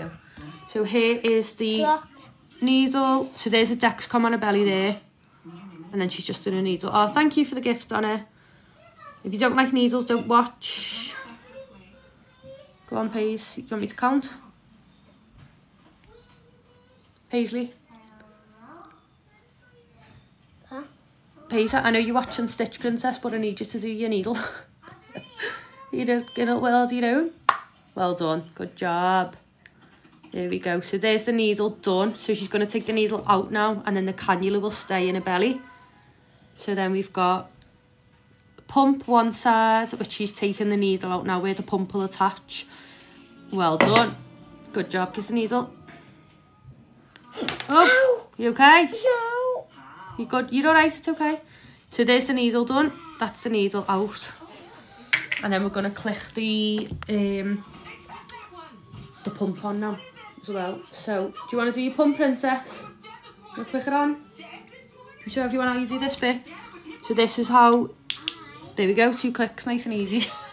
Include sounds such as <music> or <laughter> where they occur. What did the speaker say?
through. So here is the Blocked. needle. So there's a Dexcom on her belly there. And then she's just done a needle. Oh, thank you for the gift, Donna. If you don't like needles, don't watch. Go on, Paige. You want me to count? Paisley? Huh? Paisley, I know you're watching Stitch Princess, but I need you to do your needle. <laughs> you know, get it well, you know. Well done. Good job. There we go. So there's the needle done. So she's going to take the needle out now and then the cannula will stay in her belly. So then we've got pump one side, which she's taking the needle out now where the pump will attach. Well done. Good job, kiss the needle. Oh, you okay? No. You good? You're alright, it's okay. So there's the needle done. That's the needle out. And then we're gonna click the um the pump on now as well. So, do you want to do your pump, princess? I'll click it on. I'm show everyone how you do this bit. So this is how... There we go, two clicks, nice and easy. <laughs>